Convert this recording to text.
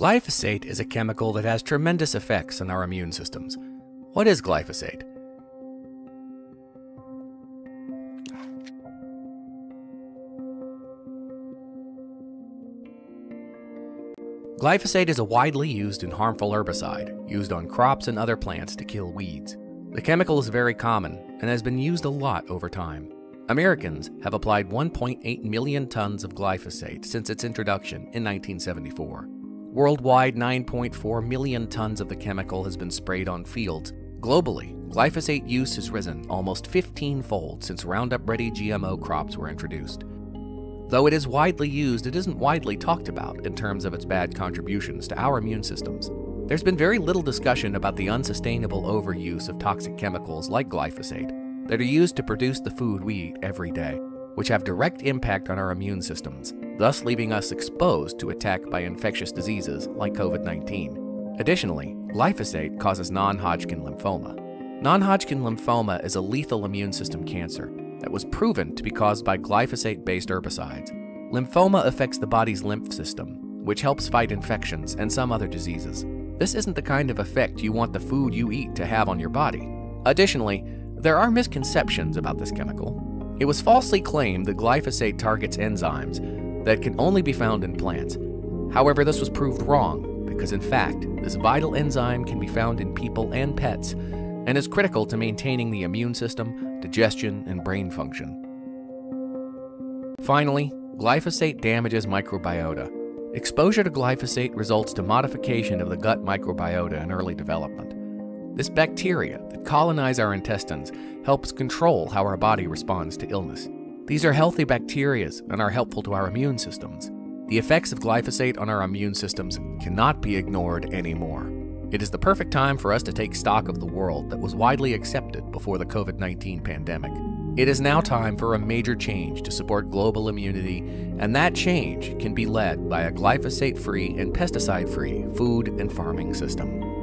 Glyphosate is a chemical that has tremendous effects on our immune systems. What is glyphosate? Glyphosate is a widely used and harmful herbicide used on crops and other plants to kill weeds. The chemical is very common and has been used a lot over time. Americans have applied 1.8 million tons of glyphosate since its introduction in 1974. Worldwide, 9.4 million tons of the chemical has been sprayed on fields. Globally, glyphosate use has risen almost 15 fold since Roundup Ready GMO crops were introduced. Though it is widely used, it isn't widely talked about in terms of its bad contributions to our immune systems. There's been very little discussion about the unsustainable overuse of toxic chemicals like glyphosate that are used to produce the food we eat every day, which have direct impact on our immune systems, thus leaving us exposed to attack by infectious diseases like COVID 19. Additionally, glyphosate causes non Hodgkin lymphoma. Non Hodgkin lymphoma is a lethal immune system cancer that was proven to be caused by glyphosate based herbicides. Lymphoma affects the body's lymph system, which helps fight infections and some other diseases. This isn't the kind of effect you want the food you eat to have on your body. Additionally, there are misconceptions about this chemical. It was falsely claimed that glyphosate targets enzymes that can only be found in plants. However, this was proved wrong because, in fact, this vital enzyme can be found in people and pets and is critical to maintaining the immune system, digestion, and brain function. Finally, glyphosate damages microbiota. Exposure to glyphosate results to modification of the gut microbiota in early development. This bacteria that colonize our intestines helps control how our body responds to illness. These are healthy bacteria and are helpful to our immune systems. The effects of glyphosate on our immune systems cannot be ignored anymore. It is the perfect time for us to take stock of the world that was widely accepted before the COVID 19 pandemic. It is now time for a major change to support global immunity, and that change can be led by a glyphosate free and pesticide free food and farming system.